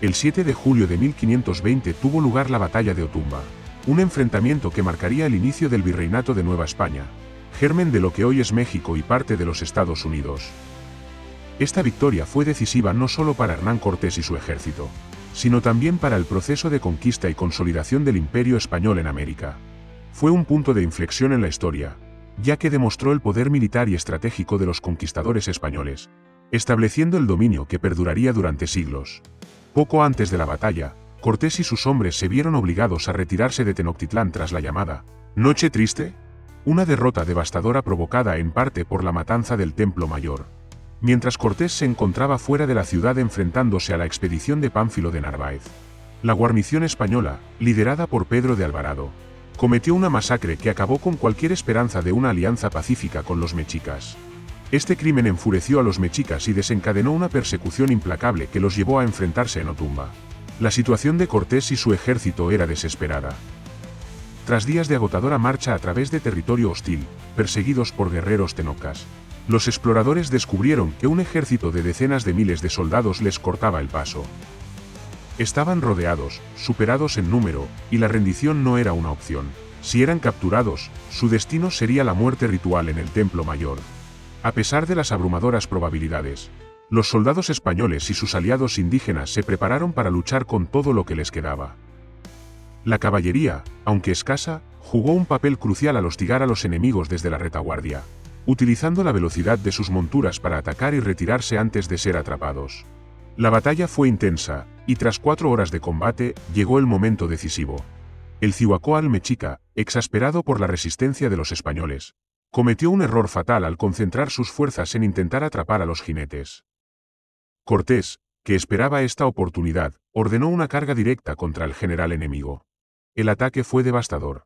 El 7 de julio de 1520 tuvo lugar la batalla de Otumba, un enfrentamiento que marcaría el inicio del virreinato de Nueva España, germen de lo que hoy es México y parte de los Estados Unidos. Esta victoria fue decisiva no solo para Hernán Cortés y su ejército, sino también para el proceso de conquista y consolidación del imperio español en América. Fue un punto de inflexión en la historia, ya que demostró el poder militar y estratégico de los conquistadores españoles, estableciendo el dominio que perduraría durante siglos. Poco antes de la batalla, Cortés y sus hombres se vieron obligados a retirarse de Tenochtitlán tras la llamada Noche Triste, una derrota devastadora provocada en parte por la matanza del Templo Mayor. Mientras Cortés se encontraba fuera de la ciudad enfrentándose a la expedición de Pánfilo de Narváez. La guarnición española, liderada por Pedro de Alvarado, cometió una masacre que acabó con cualquier esperanza de una alianza pacífica con los mexicas. Este crimen enfureció a los mexicas y desencadenó una persecución implacable que los llevó a enfrentarse en Otumba. La situación de Cortés y su ejército era desesperada. Tras días de agotadora marcha a través de territorio hostil, perseguidos por guerreros tenocas, los exploradores descubrieron que un ejército de decenas de miles de soldados les cortaba el paso. Estaban rodeados, superados en número, y la rendición no era una opción. Si eran capturados, su destino sería la muerte ritual en el Templo Mayor. A pesar de las abrumadoras probabilidades, los soldados españoles y sus aliados indígenas se prepararon para luchar con todo lo que les quedaba. La caballería, aunque escasa, jugó un papel crucial al hostigar a los enemigos desde la retaguardia, utilizando la velocidad de sus monturas para atacar y retirarse antes de ser atrapados. La batalla fue intensa, y tras cuatro horas de combate, llegó el momento decisivo. El Cihuacóatl mexica, exasperado por la resistencia de los españoles, cometió un error fatal al concentrar sus fuerzas en intentar atrapar a los jinetes. Cortés, que esperaba esta oportunidad, ordenó una carga directa contra el general enemigo. El ataque fue devastador.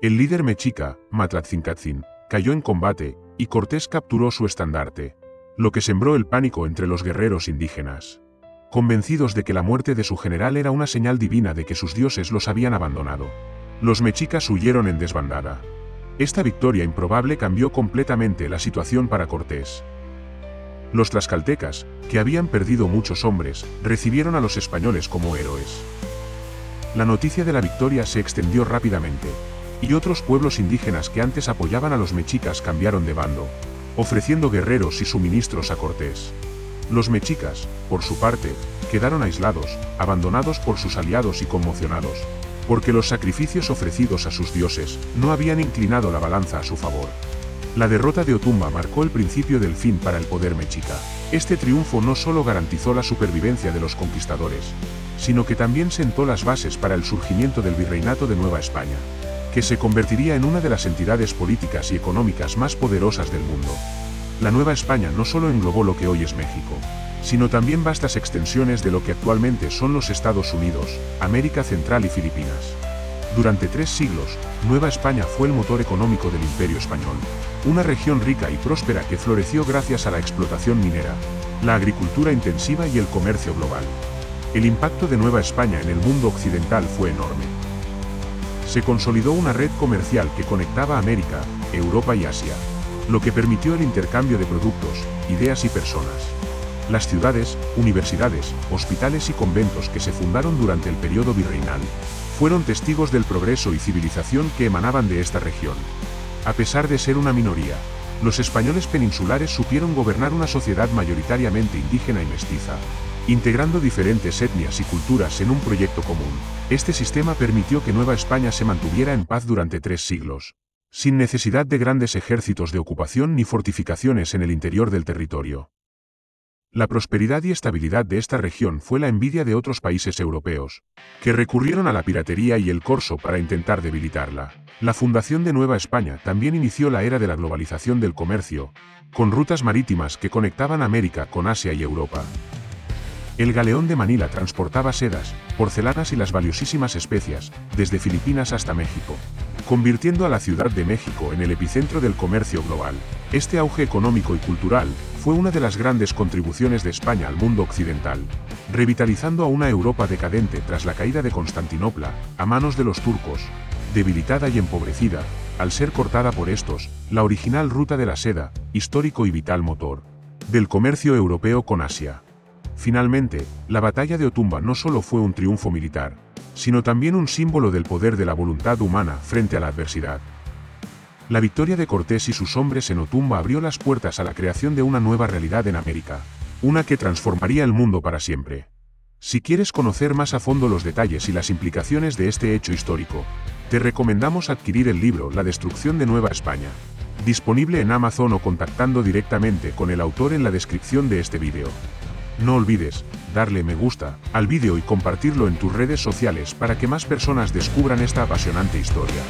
El líder mexica, Matlatzincatzin, cayó en combate, y Cortés capturó su estandarte, lo que sembró el pánico entre los guerreros indígenas. Convencidos de que la muerte de su general era una señal divina de que sus dioses los habían abandonado, los mexicas huyeron en desbandada. Esta victoria improbable cambió completamente la situación para Cortés. Los tlaxcaltecas, que habían perdido muchos hombres, recibieron a los españoles como héroes. La noticia de la victoria se extendió rápidamente, y otros pueblos indígenas que antes apoyaban a los mexicas cambiaron de bando, ofreciendo guerreros y suministros a Cortés. Los mexicas, por su parte, quedaron aislados, abandonados por sus aliados y conmocionados, porque los sacrificios ofrecidos a sus dioses no habían inclinado la balanza a su favor. La derrota de Otumba marcó el principio del fin para el poder mexica. Este triunfo no solo garantizó la supervivencia de los conquistadores, sino que también sentó las bases para el surgimiento del virreinato de Nueva España que se convertiría en una de las entidades políticas y económicas más poderosas del mundo. La Nueva España no solo englobó lo que hoy es México, sino también vastas extensiones de lo que actualmente son los Estados Unidos, América Central y Filipinas. Durante tres siglos, Nueva España fue el motor económico del Imperio Español, una región rica y próspera que floreció gracias a la explotación minera, la agricultura intensiva y el comercio global. El impacto de Nueva España en el mundo occidental fue enorme se consolidó una red comercial que conectaba América, Europa y Asia, lo que permitió el intercambio de productos, ideas y personas. Las ciudades, universidades, hospitales y conventos que se fundaron durante el periodo virreinal, fueron testigos del progreso y civilización que emanaban de esta región. A pesar de ser una minoría, los españoles peninsulares supieron gobernar una sociedad mayoritariamente indígena y mestiza, integrando diferentes etnias y culturas en un proyecto común. Este sistema permitió que Nueva España se mantuviera en paz durante tres siglos, sin necesidad de grandes ejércitos de ocupación ni fortificaciones en el interior del territorio. La prosperidad y estabilidad de esta región fue la envidia de otros países europeos, que recurrieron a la piratería y el corso para intentar debilitarla. La fundación de Nueva España también inició la era de la globalización del comercio, con rutas marítimas que conectaban América con Asia y Europa. El galeón de Manila transportaba sedas, porcelanas y las valiosísimas especias, desde Filipinas hasta México, convirtiendo a la Ciudad de México en el epicentro del comercio global. Este auge económico y cultural fue una de las grandes contribuciones de España al mundo occidental, revitalizando a una Europa decadente tras la caída de Constantinopla, a manos de los turcos, debilitada y empobrecida, al ser cortada por estos, la original ruta de la seda, histórico y vital motor, del comercio europeo con Asia. Finalmente, la batalla de Otumba no solo fue un triunfo militar, sino también un símbolo del poder de la voluntad humana frente a la adversidad. La victoria de Cortés y sus hombres en Otumba abrió las puertas a la creación de una nueva realidad en América, una que transformaría el mundo para siempre. Si quieres conocer más a fondo los detalles y las implicaciones de este hecho histórico, te recomendamos adquirir el libro La destrucción de Nueva España, disponible en Amazon o contactando directamente con el autor en la descripción de este vídeo. No olvides, darle me gusta al vídeo y compartirlo en tus redes sociales para que más personas descubran esta apasionante historia.